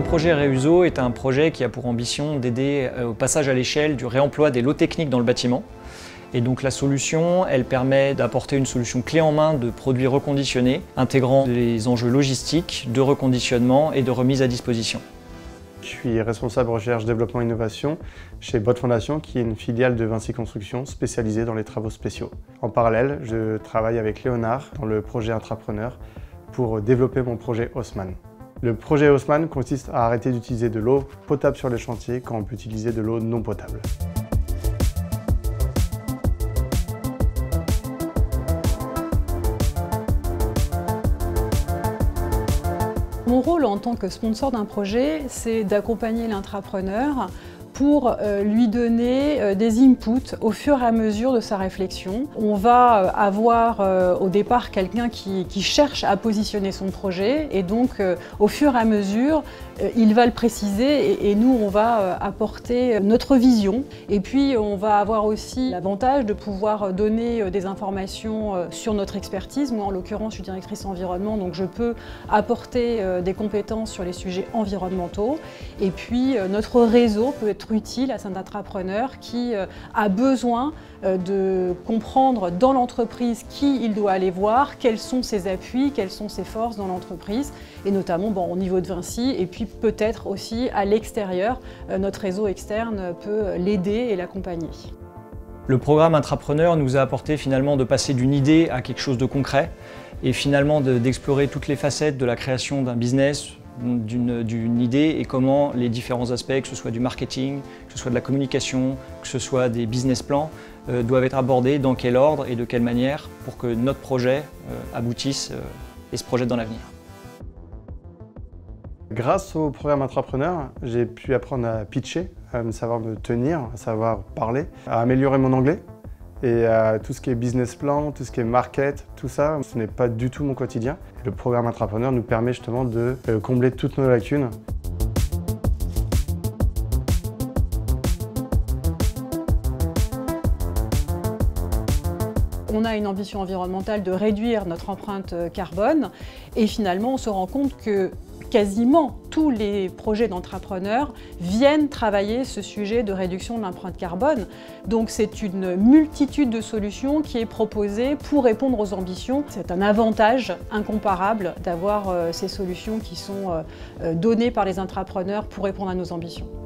projet Réuso est un projet qui a pour ambition d'aider euh, au passage à l'échelle du réemploi des lots techniques dans le bâtiment. Et donc la solution, elle permet d'apporter une solution clé en main de produits reconditionnés, intégrant les enjeux logistiques, de reconditionnement et de remise à disposition. Je suis responsable recherche, développement, innovation chez Bot Fondation, qui est une filiale de Vinci Construction spécialisée dans les travaux spéciaux. En parallèle, je travaille avec Léonard dans le projet Intrapreneur pour développer mon projet Haussmann. Le projet Haussmann consiste à arrêter d'utiliser de l'eau potable sur les chantiers quand on peut utiliser de l'eau non potable. Mon rôle en tant que sponsor d'un projet, c'est d'accompagner l'intrapreneur pour euh, lui donner euh, des inputs au fur et à mesure de sa réflexion. On va euh, avoir au départ quelqu'un qui, cherche à positionner son projet et donc au fur et à mesure, il va le préciser et, nous, on va apporter notre vision. Et puis, on va avoir aussi l'avantage de pouvoir donner des informations sur notre expertise. Moi, en l'occurrence, je suis directrice environnement, donc je peux apporter des compétences sur les sujets environnementaux. Et puis, notre réseau peut être utile à cet entrepreneur qui euh, a besoin euh, de comprendre dans l'entreprise qui il doit aller voir, quels sont ses appuis, quelles sont ses forces dans l'entreprise, et notamment bon, au niveau de Vinci, et puis peut-être aussi à l'extérieur. Euh, notre réseau externe peut l'aider et l'accompagner. Le programme Intrapreneur nous a apporté finalement de passer d'une idée à quelque chose de concret et finalement d'explorer toutes les facettes de la création d'un business, d'une idée et comment les différents aspects, que ce soit du marketing, que ce soit de la communication, que ce soit des business plans, euh, doivent être abordés, dans quel ordre et de quelle manière pour que notre projet euh, aboutisse euh, et se projette dans l'avenir. Grâce au programme Entrepreneur, j'ai pu apprendre à pitcher, à savoir me tenir, à savoir parler, à améliorer mon anglais, et euh, tout ce qui est business plan, tout ce qui est market, tout ça, ce n'est pas du tout mon quotidien. Le programme Intrapreneur nous permet justement de euh, combler toutes nos lacunes. On a une ambition environnementale de réduire notre empreinte euh, carbone et finalement on se rend compte que quasiment tous les projets d'entrepreneurs viennent travailler ce sujet de réduction de l'empreinte carbone. Donc c'est une multitude de solutions qui est proposée pour répondre aux ambitions. C'est un avantage incomparable d'avoir euh, ces solutions qui sont euh, euh, données par les entrepreneurs pour répondre à nos ambitions.